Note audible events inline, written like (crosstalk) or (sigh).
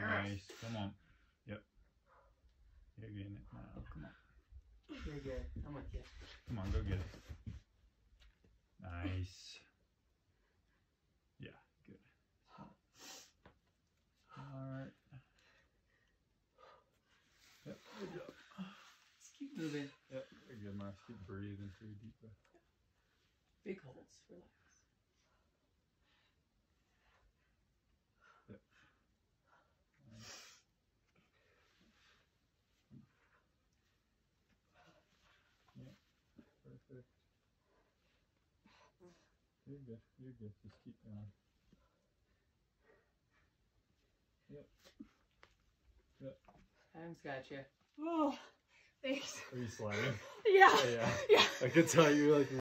Come on. Yep. You're getting it now. Oh, come on. You're good. I'm with you. Come on, go get it. Nice. Yeah, good. Alright. Yep, good job. Just keep moving. Yep, you're good, Mars. Keep breathing through deep breath. Big holds. Relax. Perfect. You're good. You're good. Just keep going. Yep. Yep. Adam's got you. Oh, thanks. Are you sliding? (laughs) Yeah. Oh, yeah. Yeah. I could tell you were like